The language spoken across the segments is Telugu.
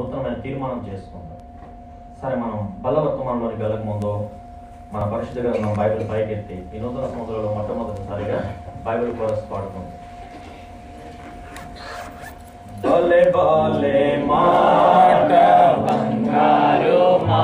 నూతనమైన తీర్మానం చేసుకుందాం. సరే మనం బలవర్తమానంలోని వెళ్ళక ముందు మన పరిశుద్ధ గ్రంథం బైబిల్ పైకెత్తి ఈ నూతన సంవత్సరంలో మొట్టమొదటిసారిగా బైబిల్ కోరస్ పాడుతుంది బలే బలే మాట బంగారు మా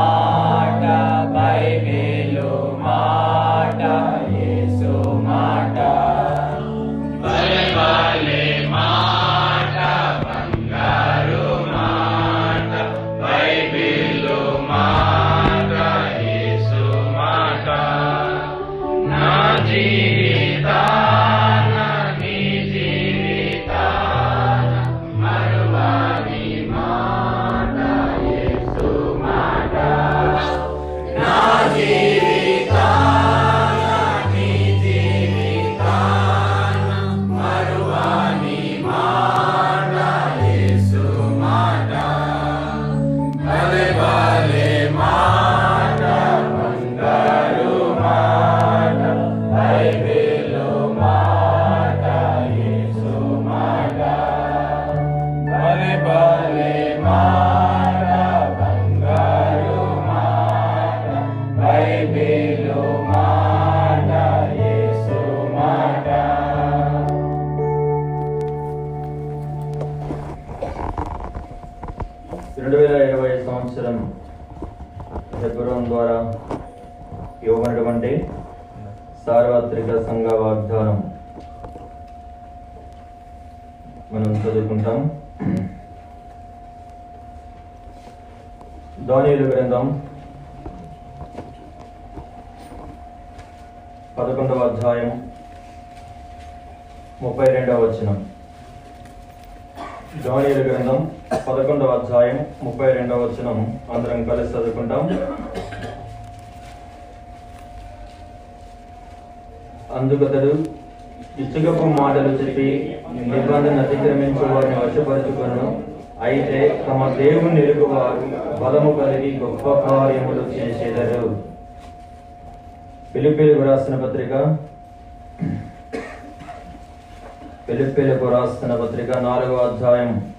కార్యములు చేసేదరు పిలిపిలకు రాసిన పత్రిక. పిలిపిలకు రాసిన పత్రిక నాలుగవ అధ్యాయం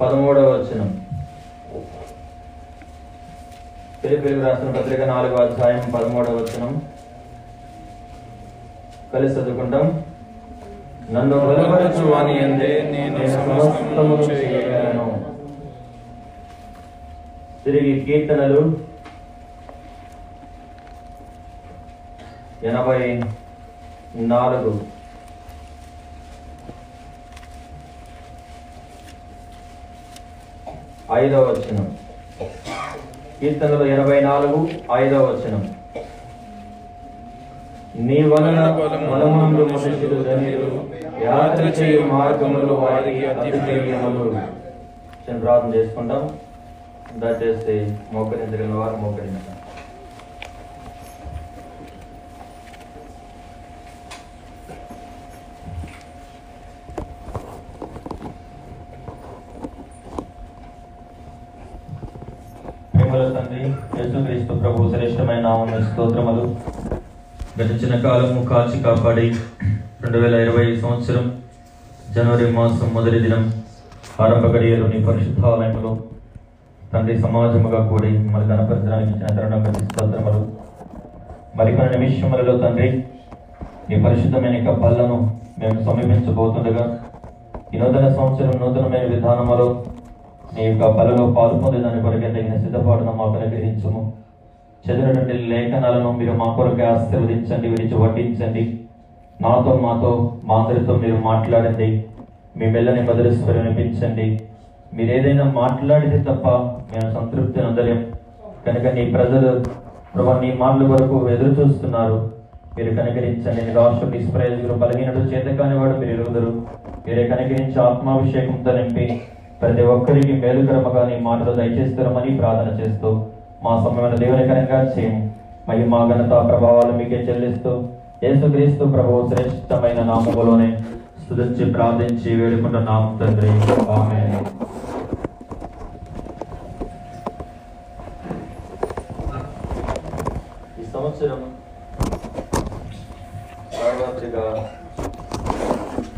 పదమూడవ వచనం. పిలిపిలకు రాసిన పత్రిక నాలుగవ అధ్యాయం పదమూడవ వచనం. కలిసి చదువుకుంటాం. నన్ను బలపరచు అని అందే నేను సమస్తము చేయగలను. తిరిగి కీర్తనలు ఎనభై నాలుగు. ఐదవ వచనం. కీర్తనలు ఎనభై నాలుగు ఐదవ వచనం. నీ వలన బలమందు మనుషులు ధనియులు యాత్ర చేయు మార్గములు వారికి అతి ప్రార్థన చేసుకుంటాం దయచేసి మోకరించగలిగిన వారు మోకరించారు తండ్రి యేసుక్రీస్తు ప్రభు శ్రేష్టమైన స్తోత్రములు. గడిచిన కాలము కాచి కాపాడి రెండు వేల ఇరవై సంవత్సరం జనవరి మాసం మొదటి దినం ఆరంభ గడియలు నీ పరిశుద్ధాలయంలో తండ్రి సమాజముగా కూడి మరి కనపరచడానికి ఇచ్చిన తరుణం స్తోత్రములు. మరికొన్ని నిమిషములలో తండ్రి ఈ పరిశుద్ధమైన యొక్క బల్లను మేము సమీపించబోతుండగా ఈ నూతన సంవత్సరం నూతనమైన విధానములో నీ యొక్క బలలో పాలు పొందేదాన్ని కొరకే తగిన సిద్ధపాటును మాకు అనుగ్రహించము. చదివినటువంటి లేఖనాలను మీరు మా కొరకే ఆశీర్వదించండి విడిచి వడ్డించండి. నాతో మాతో మా అందరితో మీరు మాట్లాడండి. మీ మెల్లని మధురస్వరం వినిపించండి మీరు ఏదైనా మాట్లాడితే తప్ప మేము సంతృప్తి అందలేం కనుక నీ ప్రజలు ప్రభా నీ మాటల వరకు ఎదురు చూస్తున్నారు. మీరు కనికరించండి. నిరాశ నిస్ప్రయోజకులు బలహీనడు చేత కానివాడు మీరు ఎరుగుదరు. మీరే కనికరించి ఆత్మాభిషేకంతో నింపి ప్రతి ఒక్కరికి మేలుకరమగా నీ మాటలు దయచేస్తారమని ప్రార్థన చేస్తూ మా సమయమైన దేవునికరంగా చేయము. మరి మా ఘనత ప్రభావాలు మీకే చెల్లిస్తూ యేసుక్రీస్తు ప్రభు శ్రేష్టమైన నామములోనే స్థుతించి ప్రార్థించి వేడుకుంటున్నాం తండ్రి. ఆమె ఈ సంవత్సరం సార్వత్రిక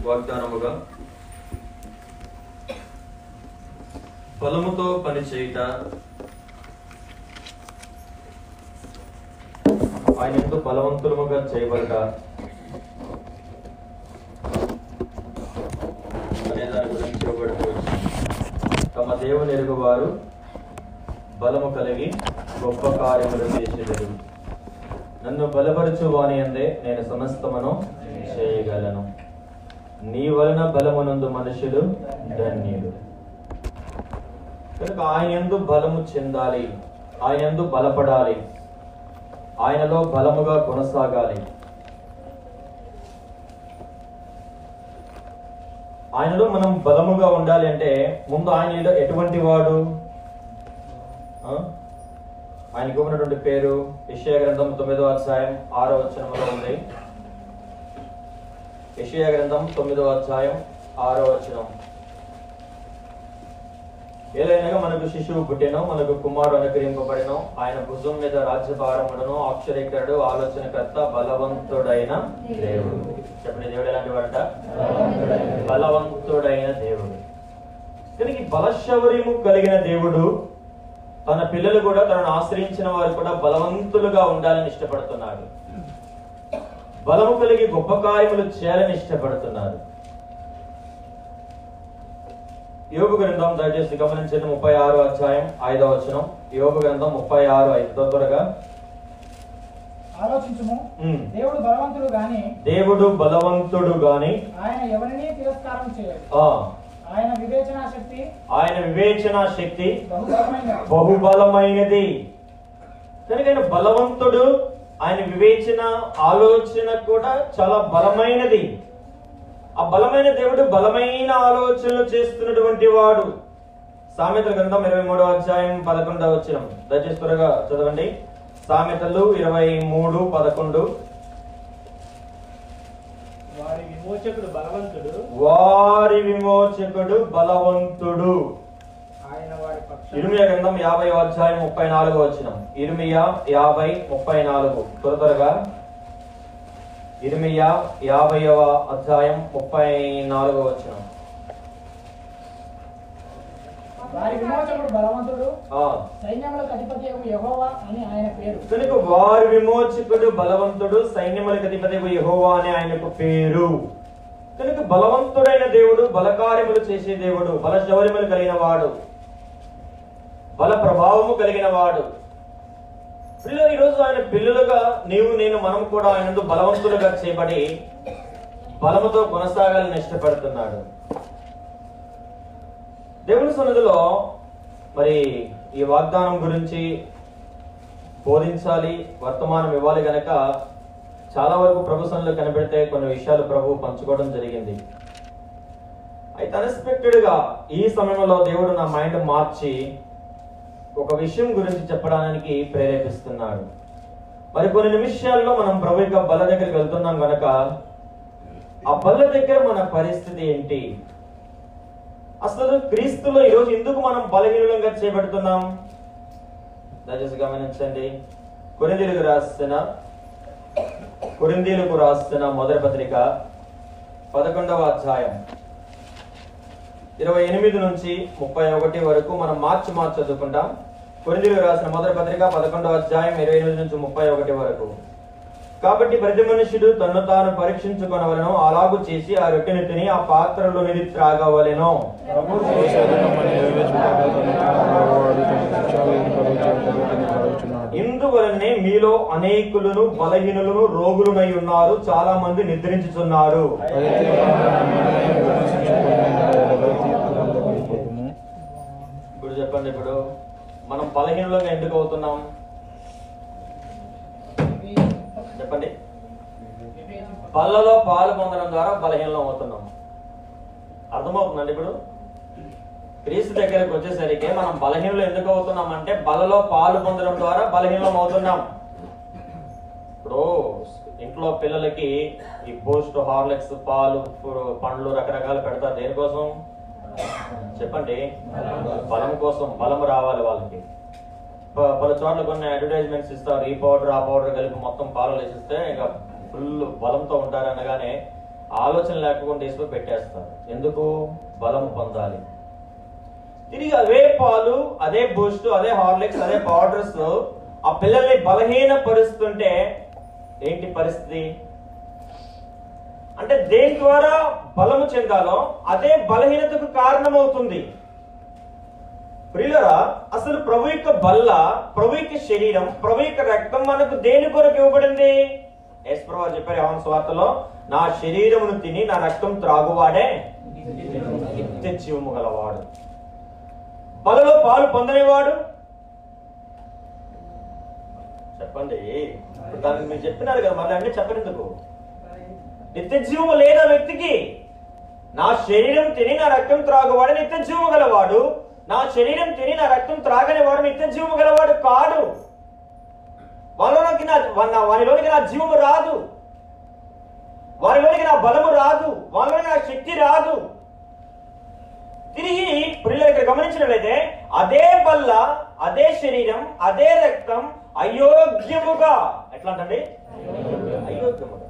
వాగ్దానముగా బలముతో పని చేయుట ఆయన ఎంతో బలవంతులముగా చేయబడట. అనే దాని గురించి ఇవ్వబడుకోవచ్చు తమ దేవుని ఎరుగువారు బలము కలిగి గొప్ప కార్యములు చేసేదారు నన్ను బలపరచువాని అందే నేను సమస్తమును చేయగలను. నీ వలన బలమునందు మనుషులు ధన్యులు. కనుక ఆయన ఎందు బలము చెందాలి. ఆయన ఎందు బలపడాలి. ఆయనలో బలముగా కొనసాగాలి. ఆయనలో మనం బలముగా ఉండాలి అంటే ముందు ఆయన ఎటువంటి వాడు? ఆయనకు ఉన్నటువంటి పేరు యెషయా గ్రంథం తొమ్మిదో అధ్యాయం ఆరో వచనంలో ఉంది. యెషయా గ్రంథం తొమ్మిదో అధ్యాయం ఆరో వచనం. ఏదైనా మనకు శిశువు పుట్టెనో మనకు కుమారుడు అనుగ్రహింపబడినో ఆయన భుజం మీద రాజ్యభారముడను ఆక్షరీకరుడు ఆలోచనకర్త బలవంతుడైన దేవుడు. చెప్పండి దేవుడు ఎలాంటి వాడట? బలవంతుడైన దేవుడు. కానీ బలశౌర్యము కలిగిన దేవుడు తన పిల్లలు కూడా తనను ఆశ్రయించిన వారు కూడా బలవంతులుగా ఉండాలని ఇష్టపడుతున్నాడు బలము కలిగి గొప్ప కార్యములు చేయాలని ఇష్టపడుతున్నారు. యోగు గ్రంథం దయచేసి గమనించండి. ముప్పై ఆరు అధ్యాయం ఐదవ వచనం. యోగు గ్రంథం ముప్పై ఆరు ఐదు త్వరగా. ఆలోచించుము. దేవుడు బలవంతుడు గాని దేవుడు బలవంతుడు గాని ఆయన ఎవరిని తిరస్కారం చేయడు. ఆ. ఆయన వివేచనా శక్తి ఆయన వివేచన శక్తి బహుబలమైనది. కనుక ఆయన బలవంతుడు ఆయన వివేచన ఆలోచన కూడా చాలా బలమైనది. ఆ బలమైన దేవుడు బలమైన ఆలోచనలు చేస్తున్నటువంటి వాడు. సామెతల గ్రంథం ఇరవై మూడో అధ్యాయం పదకొండవ వచ్చిన దయచేసి త్వరగా చదవండి. సామెతలు ఇరవై మూడు పదకొండు. వారి విమోచకుడు బలవంతుడు. వారి విమోచకుడు బలవంతుడు. ఆయన వారి పక్షాన ఇర్మియా గ్రంథం యాభై అధ్యాయం ముప్పై నాలుగు వచ్చిన ఇర్మియా యాభై ముప్పై నాలుగు. త్వర త్వరగా. ఇర్మియా యాభైవ అధ్యాయం ముప్పై నాలుగో వచ్చిన వారి విమోచకుడు బలవంతుడు సైన్యములకు అధిపతి యహోవా అని ఆయన పేరు. కనుక వారి విమోచకుడు బలవంతుడు సైన్యములకు అధిపతి యెహోవా అని ఆయనకు పేరు. కనుక బలవంతుడైన దేవుడు బలకార్యములు చేసే దేవుడు బల శౌర్యములు కలిగిన వాడు బల ప్రభావము కలిగిన వాడు పిల్లలు ఈరోజు ఆయన పిల్లలుగా నీవు నేను మనం కూడా ఆయన బలవంతులుగా చేయబడి బలముతో కొనసాగాలని ఇష్టపడుతున్నాడు. దేవుని సన్నిధిలో మరి ఈ వాగ్దానం గురించి బోధించాలి వర్తమానం ఇవ్వాలి గనక చాలా వరకు ప్రభు సన్నిధిలో కనిపెడితే కొన్ని విషయాలు ప్రభు పంచుకోవడం జరిగింది. అయితే అన్ఎక్స్పెక్టెడ్గా ఈ సమయంలో దేవుడు నా మైండ్ మార్చి ఒక విషయం గురించి చెప్పడానికి ప్రేరేపిస్తున్నాడు. మరి కొన్ని నిమిషాల్లో మనం ప్రభు యొక్క బల్ల దగ్గరికి వెళ్తున్నాం గనక ఆ బల్ల దగ్గర మన పరిస్థితి ఏంటి? అసలు క్రీస్తులో ఈరోజు ఎందుకు మనం బలహీనంగా చేపడుతున్నాం దయచేసి గమనించండి. కొరిందీలకు రాసిన కొరిందీలకు రాసిన మొదటి పత్రిక పదకొండవ అధ్యాయం ఇరవై ఎనిమిది నుంచి ముప్పై ఒకటి వరకు మనం మార్చి మార్చి చదువుకుంటాం. కొరిందీలకు రాసిన మొదటి పత్రిక పదకొండవ అధ్యాయం ఇరవై ఎనిమిది నుంచి ముప్పై ఒకటి వరకు. కాబట్టి ప్రతి మనుషుడు తను తాను పరీక్షించుకొనవలెను. అలాగు చేసి ఆ రొట్టెని తిని ఆ పాత్రలో నిధి త్రాగవలెను. ఇందువలనే మీలో అనేకులను బలహీనులను రోగులునై ఉన్నారు. చాలా మంది నిద్రించుచున్నారు. ఇప్పుడు చెప్పండి ఇప్పుడు మనం బలహీనులుగా ఎందుకు అవుతున్నాం? చెప్పండి. బల్లలో పాలు పొందడం ద్వారా బలహీనం అవుతున్నాం. అర్థమవుతుందండి ఇప్పుడు? క్రీస్తు దగ్గరకు వచ్చేసరికి మనం బలహీనలు ఎందుకు అవుతున్నాం అంటే బలలో పాలు పొందడం ద్వారా బలహీనం అవుతున్నాం. ఇప్పుడు ఇంట్లో పిల్లలకి ఈ బూస్ట్ హార్లిక్స్ పాలు పండ్లు రకరకాలు పెడతారు దేనికోసం? చెప్పండి. బలం కోసం బలం రావాలి వాళ్ళకి. పలు చోట్ల కొన్ని అడ్వర్టైజ్మెంట్స్ ఇస్తారు. ఈ పౌడర్ ఆ పౌడర్ కలిపి మొత్తం పాలు వేసిస్తే ఇంకా ఫుల్ బలంతో ఉంటారు అనగానే ఆలోచన లేకుండా వేసుకొని పెట్టేస్తారు. ఎందుకు? బలం పొందాలి. తిరిగి అదే పాలు అదే బూస్ట్ అదే హార్లిక్స్ అదే పౌడర్స్ ఆ పిల్లల్ని బలహీన పరుస్తుంటే ఏంటి పరిస్థితి? అంటే దేని ద్వారా బలము చెందాలో అదే బలహీనతకు కారణమవుతుంది. ప్రియులరా అసలు ప్రభు యొక్క బల్ల ప్రభు యొక్క శరీరం ప్రభు యొక్క రక్తం మనకు దేని కొరకు ఇవ్వబడింది? ఎస్ ప్రభు చెప్పారు యవన స్వార్తలో నా శరీరమును తిని నా రక్తం త్రాగువాడే నిత్య జీవము గలవాడు. బలలో పాలు పొందనేవాడు? చెప్పండి. దానికి మీరు చెప్పినారు కదా మళ్ళీ అన్ని ఎందుకు నిత్య జీవము లేదా వ్యక్తికి నా శరీరం తిని నా రక్తం త్రాగువాడే నిత్య జీవము గలవాడు నా శరీరం తిని నా రక్తం త్రాగని వాడు నిత్య జీవము గలవాడు కాడు. వారిలోనికి నా వారిలోనికి నా జీవము రాదు. వారిలోనికి నా బలము రాదు. వారిలోనికి నా శక్తి రాదు. తిరిగి పిల్లలు ఇక్కడ గమనించినట్లయితే అదే బల్ల అదే శరీరం అదే రక్తం అయోగ్యముగా. ఎట్లా అంటండి అయోగ్యముగా.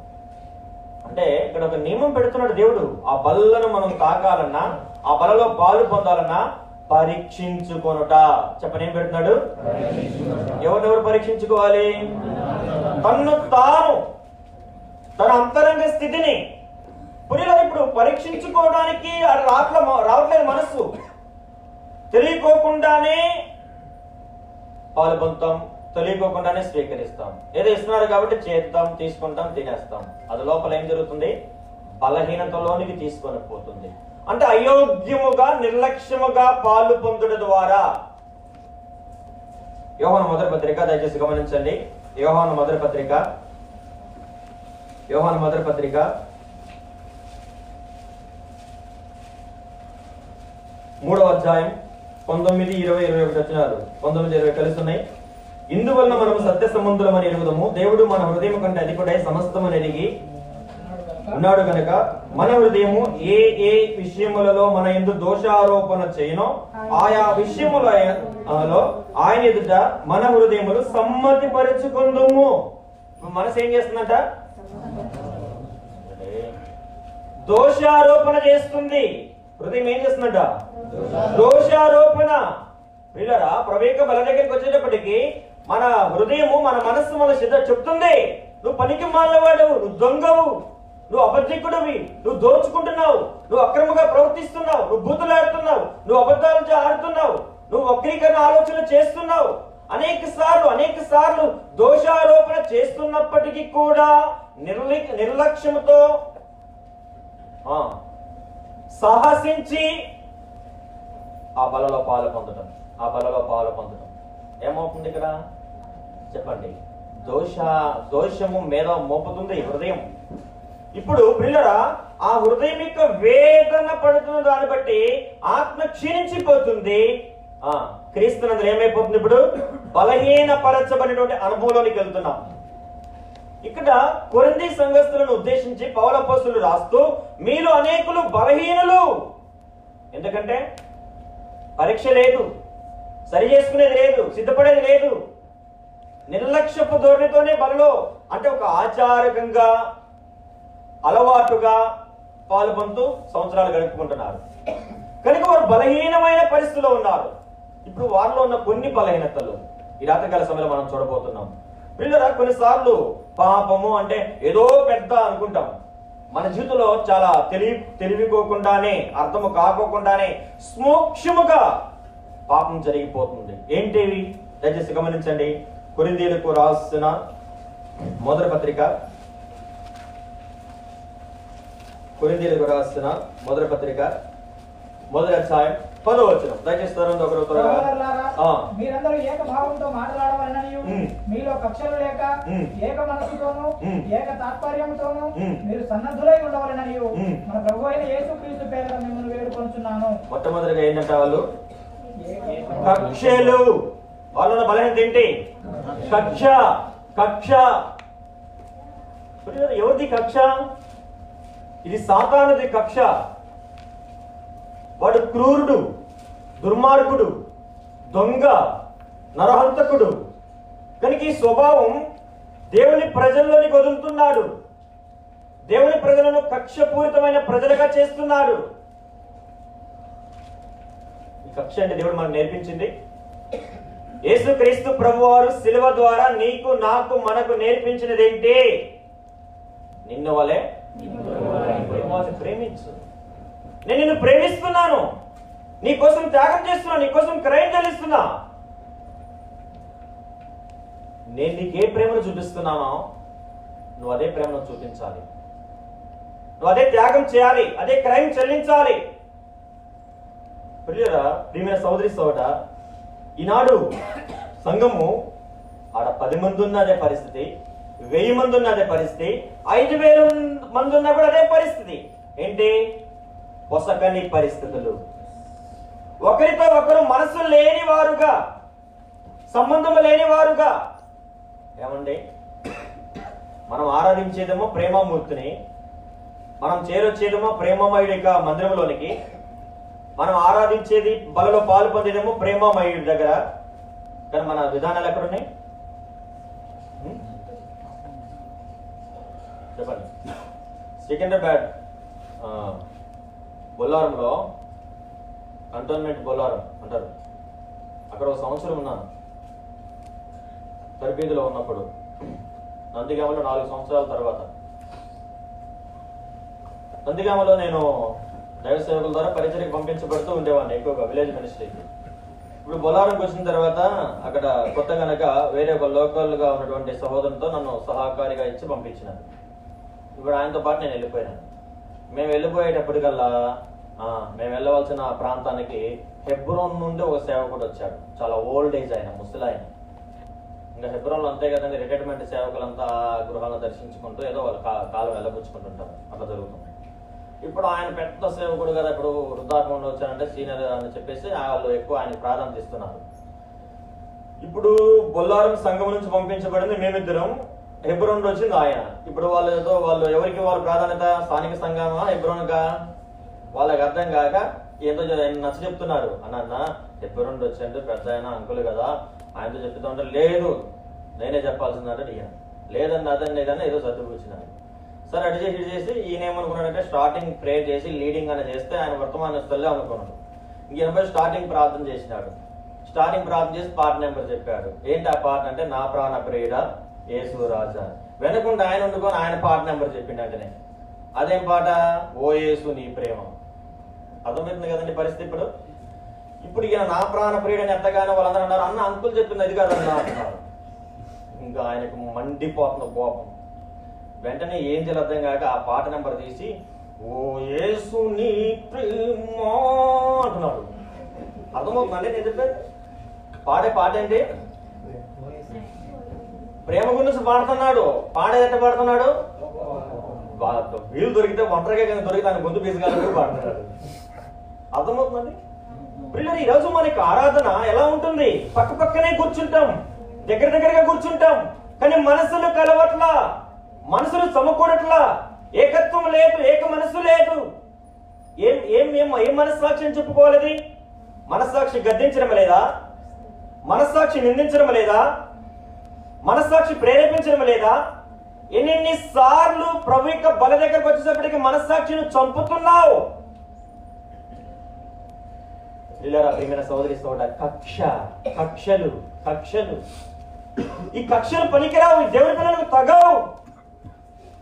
అంటే ఇక్కడ ఒక నియమం పెడుతున్నాడు దేవుడు. ఆ బల్లను మనం తాకాలన్నా ఆ బలలో పాలు పొందాలన్నా పరీక్షించుకొనుట. చెప్పని ఏం పెడుతున్నాడు? ఎవరెవరు పరీక్షించుకోవాలి? తన్ను తాను తన అంతరంగ స్థితిని. పురిలో ఇప్పుడు పరీక్షించుకోవడానికి రాట్ల రావట్లేదు మనస్సు. తెలియకోకుండానే పాలు పొందుతాం తెలియకోకుండానే స్వీకరిస్తాం. ఏదో ఇస్తున్నారు కాబట్టి చేద్దాం తీసుకుంటాం తినేస్తాం. అది లోపల ఏం జరుగుతుంది? బలహీనతలోనికి తీసుకొని పోతుంది. అంటే అయోగ్యముగా నిర్లక్ష్యముగా పాలు పొందుట ద్వారా. యోహాను మొదటి పత్రిక దయచేసి గమనించండి. యోహాను మొదటి పత్రిక. యోహాను మొదటి పత్రిక. మూడవ అధ్యాయం పంతొమ్మిది ఇరవై ఇరవై ఒకటి వచ్చినారు పంతొమ్మిది ఇరవై కలిసి ఉన్నాయి ఇందువలన మనం సత్య సంబంధులమని ఎరుగుదము దేవుడు మన హృదయం కంటే అధికుడై సమస్తమని ఎరిగి ఉన్నాడు కనుక మన హృదయము ఏ ఏ విషయములలో మన ఎందు దోషారోపణ చేయనో ఆయా విషయములలో ఆయన ఎదుట మన హృదయములు సమ్మతి పరుచుకుందుము మనసు ఏం చేస్తుందంట? దోషారోపణ చేస్తుంది. హృదయం ఏం చేస్తుందంట? దోషారోపణ. వీళ్ళరా ప్రవేక బల దగ్గరికి వచ్చేటప్పటికి మన హృదయము మన మనస్సు మన సిద్ధ చెప్తుంది. నువ్వు పనికి మాలవాడు నువ్వు దొంగవు. నువ్వు అబద్ధికుడివి. నువ్వు దోచుకుంటున్నావు. నువ్వు అక్రమంగా ప్రవర్తిస్తున్నావు. నువ్వు బూతులాడుతున్నావు. నువ్వు అబద్ధాలు ఆడుతున్నావు. నువ్వు వక్రీకరణ ఆలోచన చేస్తున్నావు. అనేక సార్లు అనేక సార్లు దోషారోపణ చేస్తున్నప్పటికీ కూడా నిర్లి నిర్లక్ష్యంతో సాహసించి ఆ బలలో పాలు పొందడం ఆ బలలో పాలు పొందడం ఏమవుతుంది ఇక్కడ? చెప్పండి. దోష దోషము మీద మోపుతుంది హృదయం. ఇప్పుడు పిల్లరా ఆ హృదయం యొక్క వేదన పడుతున్న దాన్ని బట్టి ఆత్మ క్షీణించిపోతుంది. ఆ క్రీస్తునందులు ఏమైపోతుంది ఇప్పుడు? బలహీన పరచబడినటువంటి అనుభవంలోనికి వెళ్తున్నాం. ఇక్కడ కొరింది సంఘస్థులను ఉద్దేశించి పౌలపోస్తులు రాస్తూ మీలో అనేకులు బలహీనులు. ఎందుకంటే పరీక్ష లేదు సరి చేసుకునేది లేదు సిద్ధపడేది లేదు. నిర్లక్ష్యపు ధోరణితోనే బలలో అంటే ఒక ఆచారకంగా అలవాటుగా పాల్పొందుతూ సంవత్సరాలు గడుపుకుంటున్నారు. కనుక వారు బలహీనమైన పరిస్థితిలో ఉన్నారు. ఇప్పుడు వారిలో ఉన్న కొన్ని బలహీనతలు. ఈ రాత్రికాల సమయంలో మనం చూడబోతున్నాం. పిల్లరా కొన్నిసార్లు పాపము అంటే ఏదో పెద్ద అనుకుంటాం. మన జీవితంలో చాలా తెలివి తెలివికోకుండానే అర్థము కాకోకుండానే సూక్ష్మగా పాపం జరిగిపోతుంది. ఏంటివి? దయచేసి గమనించండి. కొరిందీలకు రాసిన మొదటి పత్రిక కొరిందీలకు రాసిన మొదటి పత్రిక మొదటి అధ్యాయం పదో వచ్చిన దయచేసి ఒకరు త్వరగా. మీరందరూ ఏక భావంతో మాట్లాడవాలని. మీలో కక్షలు లేక. ఏక మనసుతోనూ. ఏక తాత్పర్యంతోనూ. మీరు సన్నద్ధులై ఉండవాలని. మన ప్రభు అయిన యేసు క్రీస్తు పేర మిమ్మల్ని వేడుకొంచున్నాను మొట్టమొదటిగా ఏంటంటే వాళ్ళు? కక్షలు. వాళ్ళ బలహీనత ఏంటి కక్ష కక్ష. ఎవరిది కక్ష? ఇది సాతానుది కక్ష. వాడు క్రూరుడు దుర్మార్గుడు దొంగ నరహంతకుడు. కనుక ఈ స్వభావం దేవుని ప్రజల్లోనికి వదులుతున్నాడు. దేవుని ప్రజలను కక్షపూరితమైన ప్రజలుగా చేస్తున్నాడు. ఈ కక్ష అంటే దేవుడు మనకు నేర్పించింది. యేసుక్రీస్తు ప్రభువారు శిలువ ద్వారా నీకు నాకు మనకు నేర్పించినది ఏంటి నిన్న వలే ప్రేమాన్ని ప్రేమించు. నేను నిన్ను ప్రేమిస్తున్నాను. నీ కోసం త్యాగం చేస్తున్నా నీ కోసం క్రయం చెల్లిస్తున్నా. నేను నీకు ఏ ప్రేమను చూపిస్తున్నానో. నువ్వు అదే ప్రేమను చూపించాలి. నువ్వు అదే త్యాగం చేయాలి అదే క్రయం చెల్లించాలి. ప్రియరా ప్రియమైన సోదరి సోట ఈనాడు సంఘము ఆడ పది మంది ఉన్న అదే పరిస్థితి. వెయ్యి మంది ఉన్న అదే పరిస్థితి ఐదు వేల మంది ఉన్నా కూడా అదే పరిస్థితి. ఏంటి? పొసకని పరిస్థితులు. ఒకరితో ఒకరు మనసు లేని వారుగా సంబంధం లేని వారుగా ఏమండి? మనం ఆరాధించేదేమో ప్రేమమూర్తిని మనం చేరొచ్చేదేమో ప్రేమమయుడి యొక్క మందిరంలోనికి మనం ఆరాధించేది బలలో పాలు పొందేదేమో ప్రేమమయుడి దగ్గర. కానీ మన విధానాలు ఎక్కడున్నాయి? చెప్పండి. సికింద్రాబాద్ బొల్లారంలో కంటోన్మెంట్ బొల్లారం అంటారు. అక్కడ ఒక సంవత్సరం ఉన్నాను తరబీదులో ఉన్నప్పుడు నందిగామలో నాలుగు సంవత్సరాల తర్వాత. నందిగామలో నేను దైవ సేవకుల ద్వారా పరిచయకు పంపించబడుతూ ఉండేవాడిని ఎక్కువగా విలేజ్ మినిస్ట్రీకి ఇప్పుడు బొలారంకి వచ్చిన తర్వాత అక్కడ కొత్త గనక వేరే ఒక లోకల్గా ఉన్నటువంటి సహోదరుతో నన్ను సహకారిగా ఇచ్చి పంపించినారు. ఇప్పుడు ఆయనతో పాటు నేను వెళ్ళిపోయాను. మేము వెళ్ళిపోయేటప్పటికల్లా మేము వెళ్ళవలసిన ప్రాంతానికి హెబ్రోన్ నుండి ఒక సేవకుడు వచ్చాడు. చాలా ఓల్డ్ ఏజ్ ఆయన ముసలాయన. ఇంకా హెబ్రోన్లో అంతే కదండి రిటైర్మెంట్ సేవకులంతా గృహాలను దర్శించుకుంటూ ఏదో వాళ్ళ కా- కాలం వెళ్ళబుచ్చుకుంటుంటారు అట్లా జరుగుతుంది. ఇప్పుడు ఆయన పెద్ద సేవకుడు కదా ఇప్పుడు వృద్ధాపంలో వచ్చారంటే సీనియర్ అని చెప్పేసి వాళ్ళు ఎక్కువ ఆయన ప్రాధాన్యత ఇస్తున్నారు. ఇప్పుడు బొల్లారం సంఘం నుంచి పంపించబడింది మేమిద్దరం. హెబ్రోన్ వచ్చింది ఆయన ఇప్పుడు వాళ్ళు ఏదో వాళ్ళు ఎవరికి వాళ్ళు ప్రాధాన్యత? స్థానిక సంఘమా? హెబ్రోన్గా వాళ్ళకి అర్థం కాక ఏదో నచ్చ చెప్తున్నారు. అన్న హెబ్రోన్ వచ్చి పెద్ద ఆయన అంకులు కదా. ఆయనతో చెప్తూ ఉంటే లేదు నేనే చెప్పాల్సిందంటే ఈయన. లేదన్న అదని లేదని ఏదో సర్దుకొచ్చినారు సరే అటు చేసి ఇటు చేసి ఈయన ఏమనుకున్నాడంటే స్టార్టింగ్ ప్రేయర్ చేసి లీడింగ్ అని చేస్తే ఆయన వర్తమాన స్థలే అనుకున్నాడు ఈయనపై స్టార్టింగ్ ప్రార్థన చేసినాడు. స్టార్టింగ్ ప్రార్థన చేసి పార్ట్ నెంబర్ చెప్పాడు. ఏంటి ఆ పార్ట్ అంటే నా ప్రాణ ప్రియుడ? యేసు రాజా. వెనకుండా ఆయన ఉండుకొని ఆయన పాట నెంబర్ చెప్పిండు అంటేనే. అదేం పాట? ఓ యేసు నీ ప్రేమ. అర్థమవుతుంది కదండి పరిస్థితి ఇప్పుడు? ఇప్పుడు ఈయన నా ప్రాణ ప్రియుడని ఎంతగానో వాళ్ళందరూ అన్నారు. అన్న అంకులు చెప్పింది అది కాదన్నా అంటున్నారు. ఇంకా ఆయనకు మండిపోతున్న కోపం. వెంటనే ఏం చేయాలి అర్థం కాక ఆ పాట నెంబర్ తీసి ఓ యేసు నీ ప్రేమ అంటున్నాడు. అర్థమవుతుందండి నేను చెప్పేది? పాడే పాట ఏంటి? ప్రేమ గురించి పాడుతున్నాడు పాడేదట పాడుతున్నాడు? వీలు దొరికితే ఒంటరిగా కానీ దొరికితే ఆయన గొంతు పీసుకాలని పాడుతున్నాడు. అర్థమవుతుందండి? పిల్లలు ఈ రోజు మనకి ఆరాధన ఎలా ఉంటుంది? పక్క పక్కనే కూర్చుంటాం దగ్గర దగ్గరగా కూర్చుంటాం కానీ మనసులు కలవట్లా మనసులు సమకూడట్లా ఏకత్వం లేదు ఏక మనసు లేదు. ఏం ఏం ఏం ఏం మనస్సాక్షి అని చెప్పుకోవాలి మనస్సాక్షి గద్దించడం లేదా? మనస్సాక్షి నిందించడం లేదా? మనస్సాక్షి ప్రేరేపించడం లేదా? ఎన్నెన్ని సార్లు ప్రభు యొక్క బల దగ్గరకు వచ్చేటప్పటికి మనస్సాక్షిని చంపుతున్నావు? ప్రియమైన సోదరి సోడ కక్ష కక్షలు కక్షలు. ఈ కక్షలు పనికిరావు ఈ దేవుని పిల్లలకు తగవు.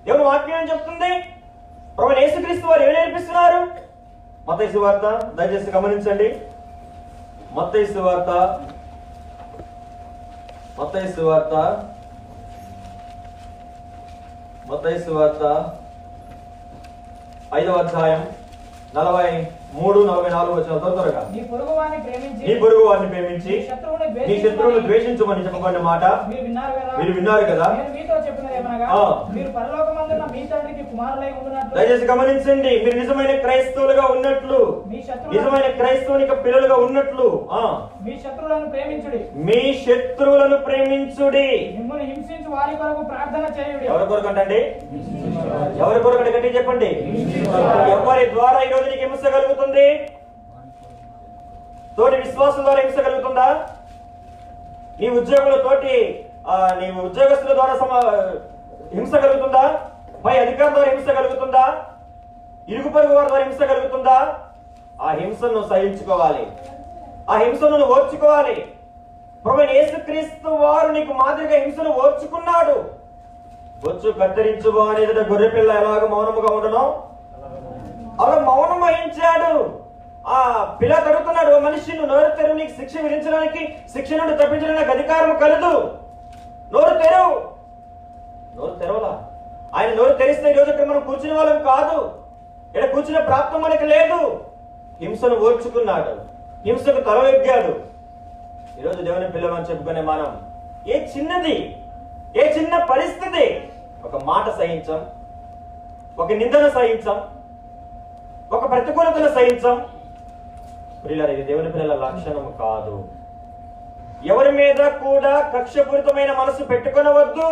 దేవుని వాక్యం చెప్తుంది? ప్రభు యేసుక్రీస్తు వారు ఏమి నేర్పిస్తున్నారు? మతైసు వార్త దయచేసి గమనించండి. మత వార్త మత్తైసు వార్త మత్తైసు వార్త ఐదవ అధ్యాయం నలభై మూడు నలభై నాలుగు వచ్చిన త్వర త్వరగా. నీ పొరుగు వారిని ప్రేమించి నీ శత్రువుని ద్వేషించమని చెప్పబడిన మాట. మీరు విన్నారు కదా? మీరు పరలోకమందున్న మీ తండ్రికి కుమారులై దయచేసి గమనించండి మీరు నిజమైన క్రైస్తవులుగా ఉన్నట్లు నిజమైన క్రైస్తవునిక పిల్లలుగా ఉన్నట్లు ఆ. మీ శత్రువులను ప్రేమించుడి. మీ శత్రువులను ప్రేమించుడి. మిమ్మల్ని హింసించి వారి కొరకు ప్రార్థన చేయుడి. ఎవరి కొరకు అంటండి ఎవరి కొరకు అంటే గట్టిగా చెప్పండి. ఎవరి ద్వారా ఈ రోజు నీకు హింస కలుగుతుంది? తోటి విశ్వాసం ద్వారా హింస కలుగుతుందా? నీ ఉద్యోగుల తోటి ఆ, నీ ఉద్యోగస్తుల ద్వారా సమ హింస కలుగుతుందా? పై అధికారుల ద్వారా హింస కలుగుతుందా? ఇరుగు పొరుగు వారి ద్వారా హింస కలుగుతుందా? ఆ హింసను సహించుకోవాలి. ఆ హింసను ఓర్చుకోవాలి. ప్రభు యేసుక్రీస్తు వారు నీకు మాదిరిగా హింసను ఓర్చుకున్నాడు. బొచ్చు కత్తిరించు అనేది గొర్రె పిల్ల ఎలాగ మౌనముగా ఉండడం అలా మౌనం వహించాడు. ఆ పిల్ల తడుతున్నాడు మనిషిని మనిషి నువ్వు నోరు తెరువు నీకు శిక్ష విధించడానికి శిక్ష నుండి తప్పించడానికి అధికారం కలదు. నోరు తెరువు. నోరు తెరవలా? ఆయన నోరు తెరిస్తే ఈరోజు ఇక్కడ మనం కూర్చునే వాళ్ళం కాదు. ఇక్కడ కూర్చునే ప్రాప్తం మనకి లేదు. హింసను ఓర్చుకున్నాడు. హింసకు తలవెగ్గాడు. ఈరోజు దేవుని పిల్లమని చెప్పుకునే మనం ఏ చిన్నది ఏ చిన్న పరిస్థితి? ఒక మాట సహించం ఒక నిందన సహించం ఒక ప్రతికూలతను సహించం. ప్రియులారా, ఇది దేవుని పిల్లల లక్షణం కాదు. ఎవరి మీద కూడా కక్షపూరితమైన మనసు పెట్టుకొనవద్దు.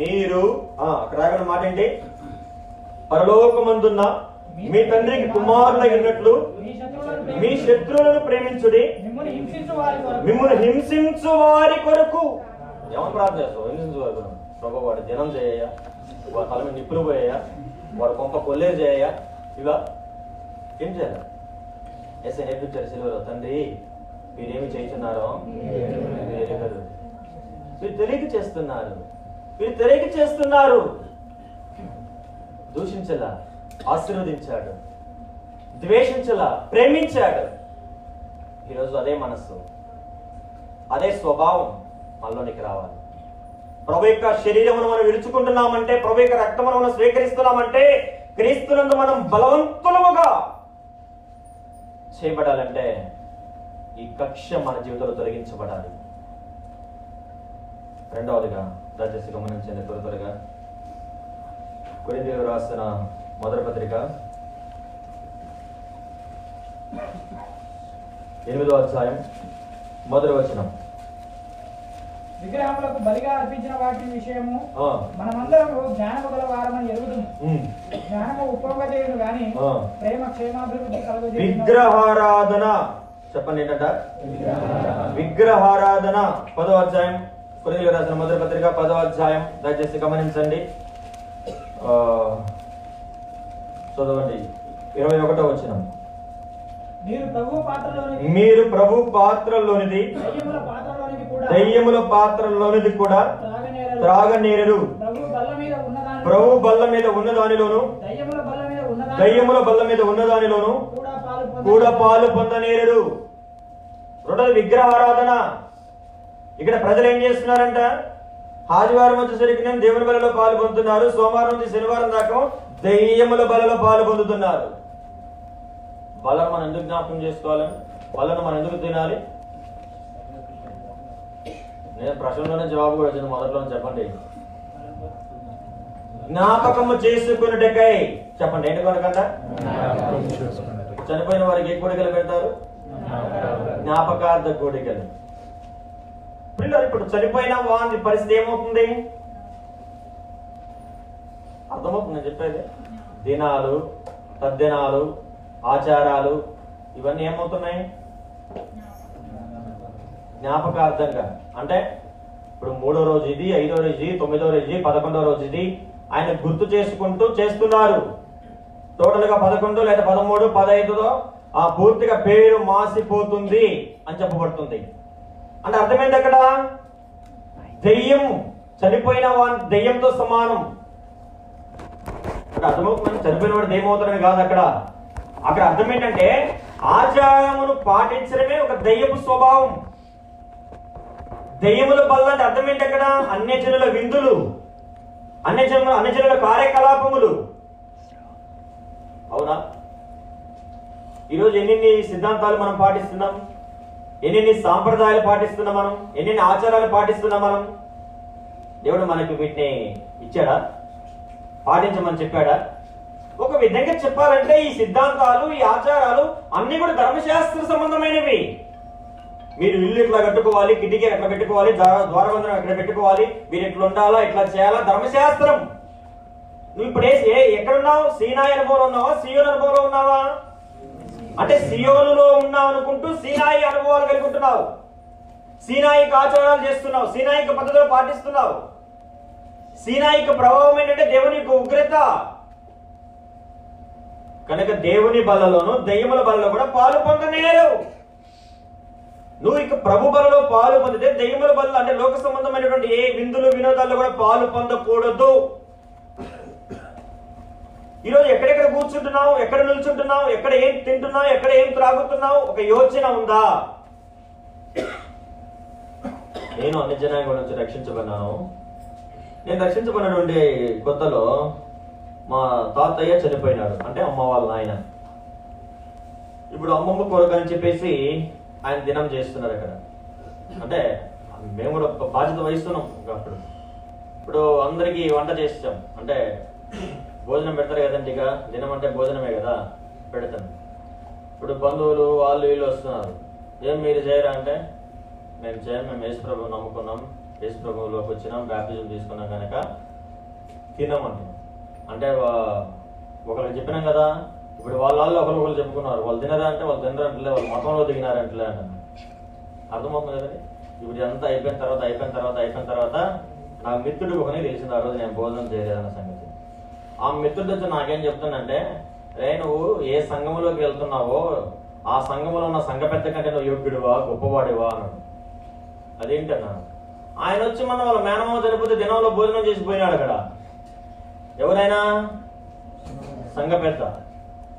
మీరు అక్కడ మాట ఏంటి పరలోకమందున్న మీ తండ్రికి కుమారులై ఉన్నట్లు మీ శత్రువులను ప్రేమించుడి. మిమ్మల్ని హింసించు వారి కొరకు. మిమ్మల్ని హింసించు వారి కొరకు. ఏమని ప్రార్థన చేస్తావు హింసించు వారి కొరకు. ప్రభు వాడు జనం చేయ వాడి తల మీద నిప్పులు పోయాయా వాడు కొంప కొల్లేరు చేయ ఇవా ఏం చేయాలి? ఎస్ నేర్పించారు సిలువలో తండ్రి మీరేమి చేస్తున్నారో మీరు. మీరు తెలియక చేస్తున్నారు. మీరు తెలియక చేస్తున్నారు. దూషించలా. ఆశీర్వదించాడు. ద్వేషించలా ప్రేమించాడు. ఈరోజు అదే మనస్సు అదే స్వభావం మనలోనికి రావాలి. ప్రభు యొక్క శరీరమును మనం విడుచుకుంటున్నామంటే ప్రభు యొక్క రక్తమును మనం స్వీకరిస్తున్నామంటే క్రీస్తునందు మనం బలవంతులముగా చేయబడాలంటే ఈ కక్ష మన జీవితంలో తొలగించబడాలి. రెండవదిగా దయచేసి గమనించండి త్వర త్వరగా. కొరింథీయులకు రాసిన మొదటి పత్రిక. ఎనిమిదో అధ్యాయం మొదటి వచనం. విగ్రహములకు బలిగా అర్పించిన వాటి విషయము ఆ, మనమందరము జ్ఞానము గల వారమని ఎరుగుదుము. ఉమ్, జ్ఞానము ఉప్పొంగజేయును గాని ఆ. ప్రేమ క్షేమాభివృద్ధి కలుగజేయును విగ్రహారాధన. చెప్పండి ఏంటంట? విగ్రహారాధన. పదో అధ్యాయం. కొరింథీయులకు రాసిన మొదటి పత్రిక పదో అధ్యాయం. దయచేసి గమనించండి. చదవండి. ఇరవై ఒకటో వచనం. మీరు ప్రభు పాత్రలోని మీరు ప్రభు పాత్రలోనిది దయ్యముల పాత్రలోనిది కూడా. త్రాగనేరరు. ప్రభు బల్ల మీద ఉన్న దానిలోను దయ్యముల బల్ల మీద ఉన్న దానిలోను కూడా పాలు పొంద- కూడా పాలు పొందనేరరు. రెండోది విగ్రహారాధన. ఇక్కడ ప్రజలు ఏం చేస్తున్నారంట? ఆదివారం వచ్చేసరికి నేను దేవుని బలలో పాలు పొందుతున్నారు. సోమవారం నుంచి శనివారం దాకా దయ్యముల బలలో పాలు పొందుతున్నారు. బలను మనం ఎందుకు జ్ఞాపకం చేసుకోవాలని బలను మనం ఎందుకు తినాలి? నేను ప్రశ్నలోనే జవాబు కూడా వచ్చింది మొదట్లో చెప్పండి. జ్ఞాపకము చేసుకున్నటకై చెప్పండి ఏంటి కొనకంట? చనిపోయిన వారికి ఏ కోడికలు పెడతారు? జ్ఞాపకార్థ కోడికలు పిల్లలు ఇప్పుడు చనిపోయిన వారి పరిస్థితి ఏమవుతుంది? అర్థమవుతుంది నేను చెప్పేది? దినాలు తద్దినాలు ఆచారాలు ఇవన్నీ ఏమవుతున్నాయి? జ్ఞాపకార్థంగా. అంటే ఇప్పుడు మూడో రోజు ఇది ఐదో రోజు ఇది తొమ్మిదో రోజు ఇది పదకొండో రోజు ఇది ఆయన గుర్తు చేసుకుంటూ చేస్తున్నారు. టోటల్గా పదకొండు లేదా పదమూడు పదహైదులో ఆ పూర్తిగా పేరు మాసిపోతుంది అని చెప్పబడుతుంది. అంటే అర్థమైంది అక్కడ దెయ్యం చనిపోయిన వాని దెయ్యంతో సమానం. అక్కడ అర్థమవుతుందని చనిపోయిన వాడు దెయ్యమవుతాడని కాదు అక్కడ. అక్కడ అర్థం ఏంటంటే ఆచారమును పాటించడమే ఒక దెయ్యపు స్వభావం. దెయ్యముల బల్ల అర్థం ఏంటి అక్కడ? అన్యజనుల విందులు అన్యజనుల అన్యజనుల కార్యకలాపములు. అవునా? ఈరోజు ఎన్ని సిద్ధాంతాలు మనం పాటిస్తున్నాం? ఎన్ని సాంప్రదాయాలు పాటిస్తున్నాం మనం? ఎన్నెన్ని ఆచారాలు పాటిస్తున్నాం మనం? దేవుడు మనకి వీటిని ఇచ్చాడా? పాటించమని చెప్పాడా? ఒక విధంగా చెప్పాలంటే ఈ సిద్ధాంతాలు ఈ ఆచారాలు అన్ని కూడా ధర్మశాస్త్ర సంబంధమైనవి. మీరు ఇల్లు ఇట్లా కట్టుకోవాలి కిటికీ ఎట్లా పెట్టుకోవాలి ద్వారబంధనం ఎక్కడ పెట్టుకోవాలి మీరు ఇట్లా ఉండాలా ఇట్లా చేయాలా ధర్మశాస్త్రం. నువ్వు ఇప్పుడు ఏ ఎక్కడున్నావు? సీనాయి అనుభవంలో ఉన్నావా? సియోన్ అనుభవంలో ఉన్నావా? అంటే సియోనులో ఉన్నావు అనుకుంటూ సీనాయి అనుభవాలు కలుగుతున్నావు సీనాయికి ఆచారాలు చేస్తున్నావు సీనాయికి పద్ధతులు పాటిస్తున్నావు. సీనాయిక ప్రభావం ఏంటంటే దేవుని యొక్క ఉగ్రత. కనుక దేవుని బలలోను దయ్యముల బలలో కూడా పాలు పొందనేరు. నువ్వు ఇక ప్రభు బలలో పాలు పొందితే దయ్యముల బలలో అంటే లోక సంబంధమైనటువంటి ఏ విందులు వినోదాల్లో కూడా పాలు పొందకూడదు. ఈరోజు ఎక్కడెక్కడ కూర్చుంటున్నావు ఎక్కడ నిల్చుంటున్నావు ఎక్కడ ఏం తింటున్నావు ఎక్కడ ఏం త్రాగుతున్నావు ఒక యోచన ఉందా? నేను అన్ని జనాంగం నుంచి రక్షించబడినాను నేను రక్షించబడినటువంటి కొత్తలో మా తాతయ్య చనిపోయినాడు. అంటే అమ్మ వాళ్ళ నాయన. ఇప్పుడు అమ్మమ్మ కొరకు అని చెప్పేసి ఆయన దినం చేస్తున్నారు ఇక్కడ అంటే మేము కూడా బాధ్యత వహిస్తున్నాం అప్పుడు. ఇప్పుడు అందరికీ వంట చేస్తాం. అంటే భోజనం పెడతారు కదండి ఇక. దినం అంటే భోజనమే కదా. పెడతాం. ఇప్పుడు బంధువులు వాళ్ళు వీళ్ళు వస్తున్నారు. ఏం మీరు చేయరా అంటే? మేము చేయం మేము యేసు ప్రభు నమ్ముకున్నాం. యేసు ప్రభువులోకి వచ్చినాం బ్యాప్టిజం తీసుకున్నాం కనుక తినమంటాం అంటే ఒకరికి చెప్పినాం కదా ఇప్పుడు వాళ్ళ వాళ్ళు ఒకరు ఒకరు చెప్పుకున్నారు. వాళ్ళు తినరా అంటే వాళ్ళు తినరంటలే వాళ్ళు మతంలో దిగినారంటలే అంటారు అర్థమవుతుంది కదండి? ఇప్పుడు ఇదంతా అయిపోయిన తర్వాత అయిపోయిన తర్వాత అయిపోయిన తర్వాత నా మిత్రుడు ఒకనే తెలిసింది ఆ రోజు నేను భోజనం చేయలేదన్న సంగతి. ఆ మిత్రుడు వచ్చి నాకేం చెప్తుందంటే రే నువ్వు ఏ సంఘములోకి వెళ్తున్నావో ఆ సంఘములో ఉన్న సంఘ పెద్ద కంటే నువ్వు యోగ్యుడివా గొప్పవాడివా అన్నాడు. అదేంటన్నాను ఆయన వచ్చి మన వాళ్ళ మేనమ్మ చనిపోతే దినంలో భోజనం చేసి పోయినాడు అక్కడ. ఎవరైనా? సంఘ పెద్ద.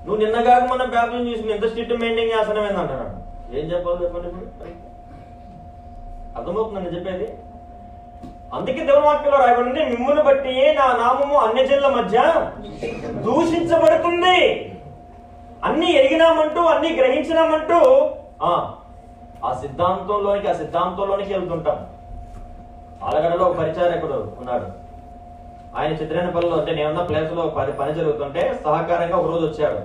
నువ్వు నిన్న కాక మనం బ్యాప్టిజం చూసి ఎంత స్ట్రిక్ట్ మెయింటైన్ చేస్తున్నావు అంటున్నాడు. ఏం చెప్పాలి చెప్పండి ఇప్పుడు. అర్థమవుతుందని చెప్పేది? అందుకే దేవుని రాయబడింది మిమ్మును బట్టి నా నామము అన్యజనుల మధ్య దూషించబడుతుంది. అన్ని ఎరిగినామంటూ అన్ని గ్రహించినామంటూ. ఆ ఆ సిద్ధాంతంలోనికి ఆ సిద్ధాంతంలోనికి వెళ్తుంటాం. ఆలగడలో ఒక పరిచారకుడు ఉన్నాడు. ఆయన చిత్రేనపల్లిలో అంటే నేనున్న ప్లేస్లో పని పని జరుగుతుంటే సహకారంగా ఒకరోజు వచ్చాడు.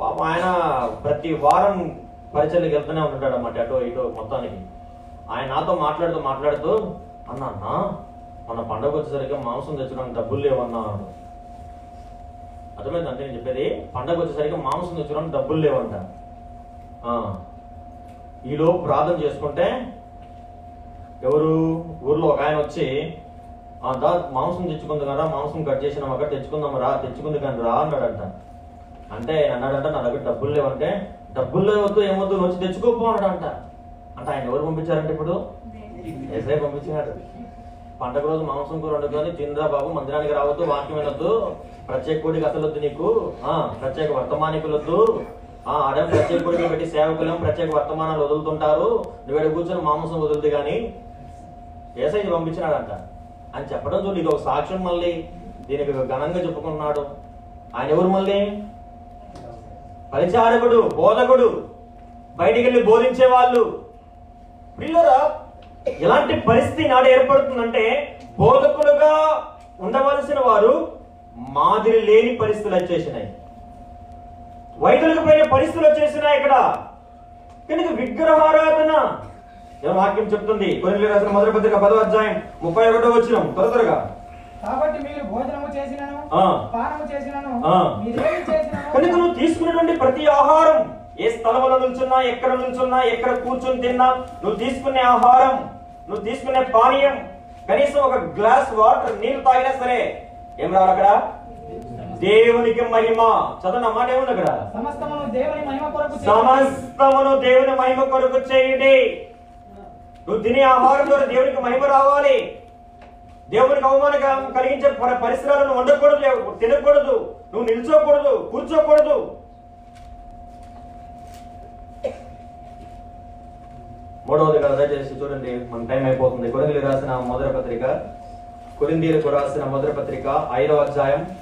పాపం ఆయన ప్రతి వారం పరిచయలకు వెళ్తూనే ఉంటాడు అన్నమాట అటో ఇటో మొత్తానికి. ఆయన నాతో మాట్లాడుతూ మాట్లాడుతూ అన్న మన పండగ వచ్చేసరికి మాంసం తెచ్చుకోవడానికి డబ్బులు లేవన్నా అర్థమైంది? అంటే నేను చెప్పేది పండగ వచ్చేసరికి మాంసం తెచ్చుకోవడానికి డబ్బులు లేవంట. ఈలో ఈలోపు ప్రార్థన చేసుకుంటే ఎవరు? ఊర్లో ఒక ఆయన వచ్చి దా మాంసం తెచ్చుకుంది కదా మాంసం కట్ చేసినాం అక్కడ తెచ్చుకుందాం రా తెచ్చుకుంది కానీ రా అన్నాడంట. అంటే ఆయన అన్నాడంట నా దగ్గర డబ్బులు లేవంటే డబ్బులు లేవద్దు ఏమొద్దు వచ్చి తెచ్చుకోపో అంట అంటే ఆయన ఎవరు పంపించారంటే ఇప్పుడు? ఎస్ఐ పంపించినాడు. పండగ రోజు మాంసం కూర వండుకొని తిందా బాబు మందిరానికి రావద్దు వాక్యం వినొద్దు ప్రత్యేక కోడికి అసలు వద్దు నీకు ఆ ప్రత్యేక వర్తమానికులొద్దు ఆ అడేం ప్రత్యేక కోడికి పెట్టి సేవకులేం ప్రత్యేక వర్తమానాలు వదులుతుంటారు నువ్వు కూర్చొని మాంసం వదులుతుంది కానీ ఏసై పంపించినాడంట. అని చెప్పడం చూడు ఇది ఒక సాక్ష్యం మళ్ళీ దీనికి ఘనంగా చెప్పుకున్నాడు ఆయన ఎవరు మళ్ళీ? పరిచారకుడు బోధకుడు బయటికి వెళ్ళి బోధించే వాళ్ళు పిల్లరా ఎలాంటి పరిస్థితి నాడు ఏర్పడుతుందంటే బోధకులుగా ఉండవలసిన వారు మాదిరి లేని పరిస్థితులు వచ్చేసినాయి. వైద్యులకు పోయిన పరిస్థితులు వచ్చేసినాయి ఇక్కడ. కనుక విగ్రహారాధన వాక్యం చెప్తుంది. కొన్ని రాసిన మొదటి పత్రిక పదవ అధ్యాయం ముప్పై ఒకటో వచ్చిన త్వర త్వరగా. కాబట్టి మీరు భోజనము చేసినను. పానము చేసినను. మీరేమి చేసినను? కనుక నువ్వు తీసుకున్నటువంటి ప్రతి ఆహారం ఏ స్థలంలో నిల్చున్నా ఎక్కడ నిల్చున్నా ఎక్కడ కూర్చొని తిన్నా నువ్వు తీసుకునే ఆహారం నువ్వు తీసుకునే పానీయం కనీసం ఒక గ్లాస్ వాటర్ నీళ్ళు తాగినా సరే ఏం రావాలి అక్కడ? దేవునికి మహిమ. చదవన మాట ఏముంది అక్కడ? సమస్తమును దేవుని మహిమ కొరకు. సమస్తమును దేవుని మహిమ కొరకు చేయుడి. నువ్వు తినే ఆహారం ద్వారా దేవునికి మహిమ రావాలి. దేవునికి అవమానం కలిగించే ప- పరిసరాలను వండకూడదు తినకూడదు నువ్వు నిల్చోకూడదు కూర్చోకూడదు. మూడవది కదా దయచేసి చూడండి మన టైం అయిపోతుంది. కొరిందీలు రాసిన మొదటి పత్రిక కొరిందీలకు రాసిన మొదటి పత్రిక ఐదవ అధ్యాయం.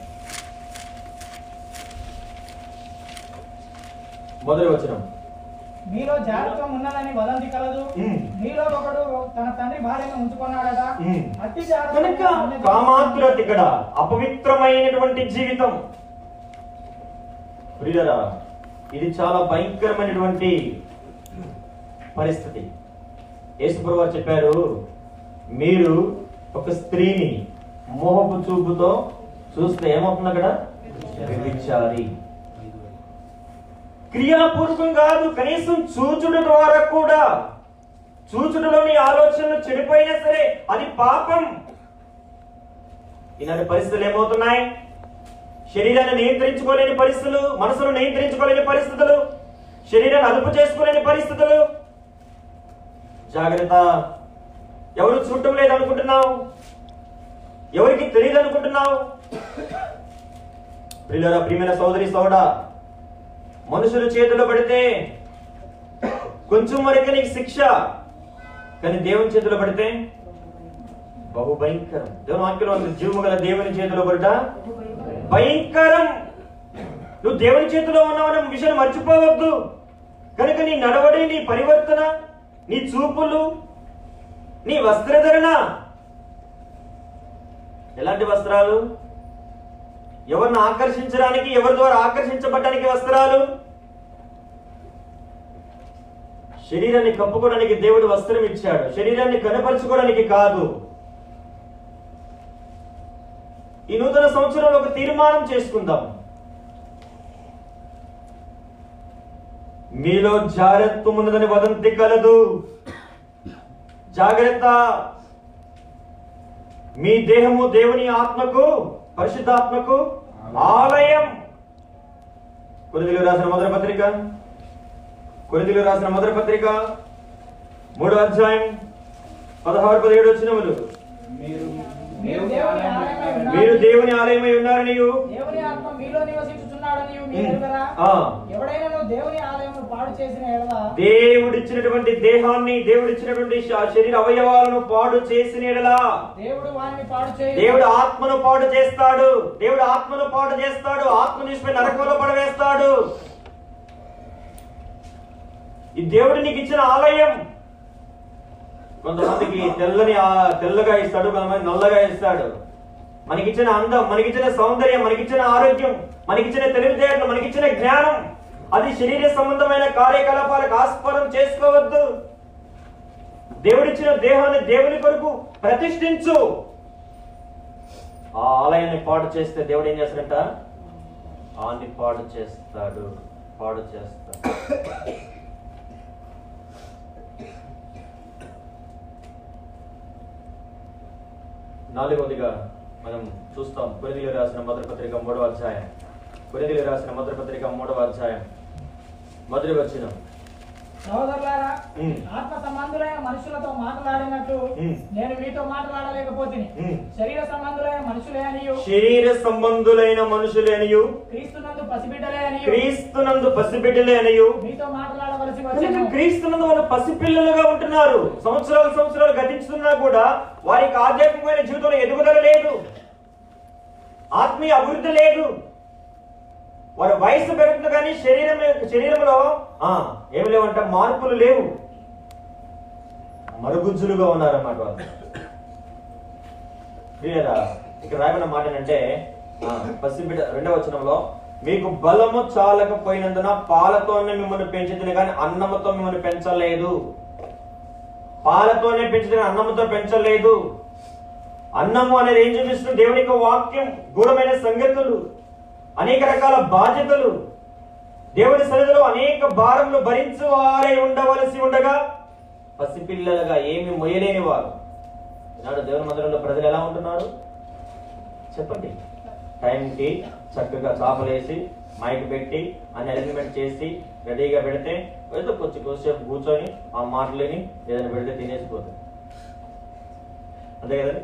మొదటి వచనం. మీలో జాగ్రత్త ఉన్నదని వదంతి కలదు. మీలో ఒకడు తన తండ్రి భార్యను ఉంచుకున్నాడట జాగ్రత్త కామాతురత ఇక్కడ అపవిత్రమైనటువంటి జీవితం. ప్రియులరా ఇది చాలా భయంకరమైనటువంటి పరిస్థితి. యేసుప్రభు వారు చెప్పారు మీరు ఒక స్త్రీని మోహపు చూపుతో చూస్తే ఏమవుతుంది అక్కడ వ్యభిచారి క్రియాపూర్వకం కాదు కనీసం చూచుడు ద్వారా కూడా. చూచుడులోని ఆలోచనలు చెడిపోయినా సరే అది పాపం. ఇలాంటి పరిస్థితులు ఏమవుతున్నాయి? శరీరాన్ని నియంత్రించుకోలేని పరిస్థితులు మనసును నియంత్రించుకోలేని పరిస్థితులు శరీరాన్ని అదుపు చేసుకోలేని పరిస్థితులు. జాగ్రత్త. ఎవరు చూడటం లేదనుకుంటున్నావు? ఎవరికి తెలియదు అనుకుంటున్నావు ప్రియుల ప్రియమైన సోదరి సోడా మనుషుల చేతిలో పడితే కొంచెం వరకు నీకు శిక్ష. కానీ దేవుని చేతిలో పడితే బహుభయంకరం. దేవుని వాక్యంలో జీవము గల దేవుని చేతిలో పడ్డ భయంకరం. నువ్వు దేవుని చేతిలో ఉన్నావనే విషయం మర్చిపోవద్దు. కనుక నీ నడవడి నీ పరివర్తన నీ చూపులు నీ వస్త్రధరణ. ఎలాంటి వస్త్రాలు? ఎవరిని ఆకర్షించడానికి ఎవరి ద్వారా ఆకర్షించబడడానికి వస్త్రాలు? శరీరాన్ని కప్పుకోవడానికి దేవుడు వస్త్రం ఇచ్చాడు. శరీరాన్ని కనపరుచుకోవడానికి కాదు. ఈ నూతన సంవత్సరంలో ఒక తీర్మానం చేసుకుందాం. మీలో జాగ్రత్త ఉన్నదని వదంతి కలదు. జాగ్రత్త. మీ దేహము దేవుని ఆత్మకు పరిశుద్ధాత్మకు ఆలయం. కొరిదిలో రాసిన మొదటి పత్రిక. కొరిదిలో రాసిన మొదటి పత్రిక. మూడో అధ్యాయం పదహారు పదిహేడు వచ్చినములు మీరు మీరు దేవుని ఆలయమై ఉన్నారు. మీరు దేవుని ఆలయమై ఉన్నారని దేవుడిచ్చినటువంటి దేహాన్ని దేవుడిచ్చినటువంటి శరీర అవయవాలను పాడు చేసిన దేవుడు వారిని పాడు దేవుడు ఆత్మను పాడు చేస్తాడు. దేవుడు ఆత్మను పాడు చేస్తాడు. ఆత్మ తీసుకుని నరకంలో పడవేస్తాడు. ఈ దేవుడు నీకు ఇచ్చిన ఆలయం కొంతమందికి తెల్లని తెల్లగా ఇస్తాడు కొంతమంది నల్లగా ఇస్తాడు. మనకిచ్చిన అందం మనకిచ్చిన సౌందర్యం మనకిచ్చిన ఆరోగ్యం మనకిచ్చిన తెలివితేటలు మనకిచ్చిన జ్ఞానం అది శరీర సంబంధమైన కార్యకలాపాలకు ఆస్పదం చేసుకోవద్దు. దేవుడిచ్చిన దేహాన్ని దేవుని కొరకు ప్రతిష్ఠించు. ఆ ఆలయాన్ని పాడు చేస్తే దేవుడు ఏం చేస్తాడంట? ఆన్ని పాడు చేస్తాడు పాడు చేస్తాడు. నాలుగవదిగా మనం చూస్తాం. కొరిదిలో రాసిన పత్రిక మూడవ అధ్యాయం. కొరిదిలో రాసిన పత్రిక మూడవ అధ్యాయం. మొదటి వచ్చిన. సహోదరులారా. ఆత్మ సంబంధులైన మనుషులతో మాట్లాడినట్టు. నేను మీతో మాట్లాడలేకపోతే. శరీర సంబంధులైన మనుషులే అనియు. శరీర సంబంధులైన మనుషులేనియు క్రీస్తునందు పసిబిడ్డలే అనియు. క్రీస్తునందు పసిబిడ్డలే అనియు. మీతో వచ్చాను క్రీస్తునందు వాళ్ళు పసిపిల్లలుగా ఉంటున్నారు. సంవత్సరాలు సంవత్సరాలు గతించుతున్నా కూడా వారికి ఆధ్యాత్మికమైన జీవితంలో ఎదుగుదల లేదు. ఆత్మీయ అభివృద్ధి లేదు. వారి వయసు పెరుగుతుంది కానీ శరీరం శరీరంలో ఆ ఏమి లేవంటే మార్పులు లేవు. మరుగుజ్జులుగా ఉన్నారన్నమాట వాళ్ళు. క్లియరా ఇక్కడ రాయబడిన మాట ఏంటంటే పసిబిడ్డ రెండవ వచనంలో మీకు బలము చాలకపోయినందున పాలతోనే మిమ్మల్ని పెంచుతుంది కానీ అన్నముతో మిమ్మల్ని పెంచలేదు. పాలతోనే పెంచుతుంది అన్నముతో పెంచలేదు. అన్నము అనేది ఏం చూపిస్తుంది? దేవుని యొక్క వాక్యం గూఢమైన సంగతులు అనేక రకాల బాధ్యతలు. దేవుని సన్నిధిలో అనేక భారములు భరించు వారై ఉండవలసి ఉండగా పసిపిల్లలుగా ఏమి మొయ్యలేని వారు. ఈనాడు దేవుని మందిరంలో ప్రజలు ఎలా ఉంటున్నారు? చెప్పండి. టైంకి చక్కగా చాపలేసి మైక్ పెట్టి అన్ని అరేంజ్మెంట్ చేసి రెడీగా పెడితే ఏదో కొంచెం కొద్దిసేపు కూర్చొని ఆ మాటలని ఏదైనా పెడితే తినేసిపోతుంది అంతే కదండి?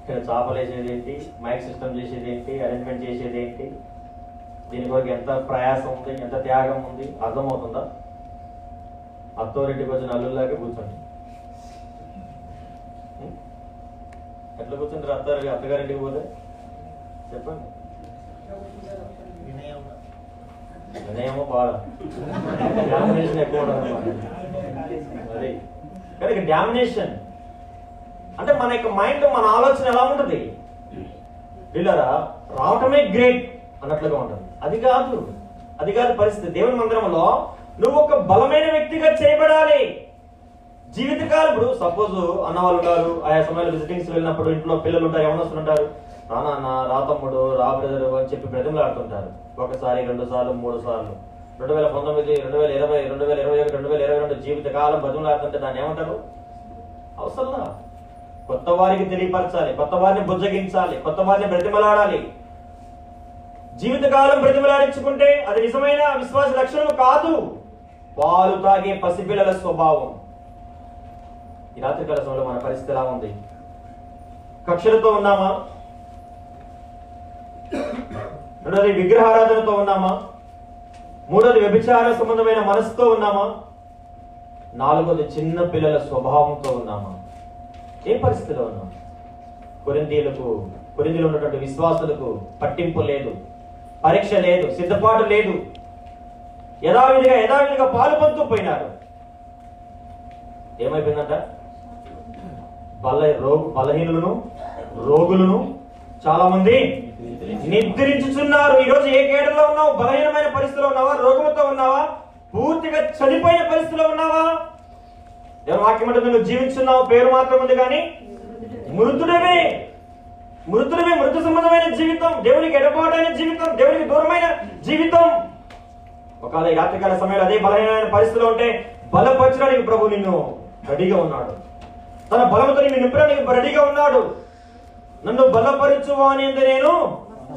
ఇక్కడ చేపలు వేసేది ఏంటి? మైక్ సిస్టమ్ చేసేది ఏంటి? అరేంజ్మెంట్ చేసేది ఏంటి? దీని కొరకు ఎంత ప్రయాసం ఉంది? ఎంత త్యాగం ఉంది? అర్థమవుతుందా? అత్తోరింటికి వచ్చిన అల్లుల్లాగా కూర్చోండి. ఎట్లా కూర్చుంటారు అత్తారు అత్తగారింటికి పోతే? చెప్పండి. వినయము బాధ డామినేషన్ ఎక్కువ అది. కానీ డామినేషన్ అంటే మన యొక్క మైండ్ మన ఆలోచన ఎలా ఉంటుంది? వీళ్ళరా రావటమే గ్రేట్ అన్నట్లుగా ఉంటుంది. అది కాదు. అది కాదు పరిస్థితి. దేవుని మందిరంలో నువ్వు ఒక బలమైన వ్యక్తిగా చేయబడాలి. జీవితకాలం ఇప్పుడు సపోజ్ అన్న వాళ్ళు ఉన్నారు ఆయా సమయంలో విజిటింగ్స్ వెళ్ళినప్పుడు ఇంట్లో పిల్లలు ఉంటారు యవనస్తులు ఉంటారు. నాన్న రా తమ్ముడు రా బ్రదర్ అని చెప్పి బ్రతిమలాడుతుంటారు. ఒకసారి రెండు సార్లు మూడు సార్లు రెండు వేల పంతొమ్మిది రెండు వేల ఇరవై రెండు వేల ఇరవై ఒకటి రెండు వేల ఇరవై రెండు జీవితకాలం బతిమలాడుతుంటే దాన్ని ఏమంటారు? అవసరంలా? కొత్త వారికి తెలియపరచాలి కొత్త వారిని బుజ్జగించాలి కొత్త వారిని బ్రతిమలాడాలి. జీవితకాలం బ్రతిమలాడించుకుంటే అది నిజమైన విశ్వాస లక్షణం కాదు. పాలు తాగే పసిపిల్లల స్వభావం. ఈ రాత్రికాల సమయంలో మన పరిస్థితి ఎలా ఉంది? కక్షలతో ఉన్నామా? రెండోది విగ్రహారాధనతో ఉన్నామా? మూడోది వ్యభిచార సంబంధమైన మనసుతో ఉన్నామా? నాలుగోది చిన్న పిల్లల స్వభావంతో ఉన్నామా? ఏ పరిస్థితిలో ఉన్నాం? కొరిందీలకు కొరిందీలు ఉన్నటువంటి విశ్వాసులకు పట్టింపు లేదు పరీక్ష లేదు సిద్ధపాటు లేదు. యథావిధిగా యథావిధిగా పాలు పంతూ పోయినారు. ఏమైపోయిందంట? బల రోగు బలహీనులను రోగులను చాలా మంది నిద్రించుచున్నారు. ఈ రోజు ఏ కేడలో ఉన్నావు? బలహీనమైన పరిస్థితిలో ఉన్నావా? రోగముతో ఉన్నావా? పూర్తిగా చనిపోయిన పరిస్థితిలో ఉన్నావా? దేవుని వాక్యం అంటే నువ్వు జీవించున్నావు. పేరు మాత్రం ఉంది కానీ మృతుడవే. మృతుడవే మృతు సంబంధమైన జీవితం దేవునికి ఎడబాటైన జీవితం దేవునికి దూరమైన జీవితం. ఒకవేళ యాత్రికాల రాత్రికాల సమయంలో అదే బలహీనమైన పరిస్థితిలో ఉంటే బలపరచడానికి ప్రభు నిన్ను రెడీగా ఉన్నాడు. తన బలముతో నిన్ను నింపడానికి రెడీగా ఉన్నాడు. నన్ను బలపరచువా నేను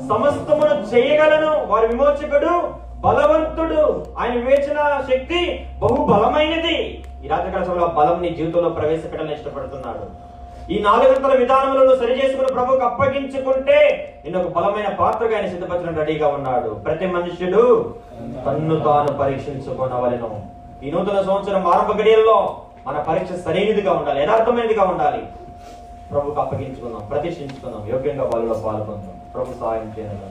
సమస్తమును చేయగలను. వారి విమోచకుడు బలవంతుడు. ఆయన వివేచన శక్తి బహు బలమైనది ఈ రాత్రికాల సమయంలో బలం నీ జీవితంలో ప్రవేశపెట్టాలని ఇష్టపడుతున్నాడు. ఈ నాలుగంతల విధానములను సరి చేసుకుని ప్రభుకు అప్పగించుకుంటే నేను ఒక బలమైన పాత్రగా ఆయన సిద్ధపరచడం రెడీగా ఉన్నాడు. ప్రతి మనుష్యుడు తన్ను తాను పరీక్షించుకోనవలను. ఈ నూతన సంవత్సరం ఆరంభ గడియల్లో మన పరీక్ష సరైనదిగా ఉండాలి యథార్థమైనదిగా ఉండాలి. ప్రభుకు అప్పగించుకుందాం ప్రతిష్ఠించుకుందాం. యోగ్యంగా వాళ్ళలో పాల్గొందాం ప్రభు సహాయం చేయాలి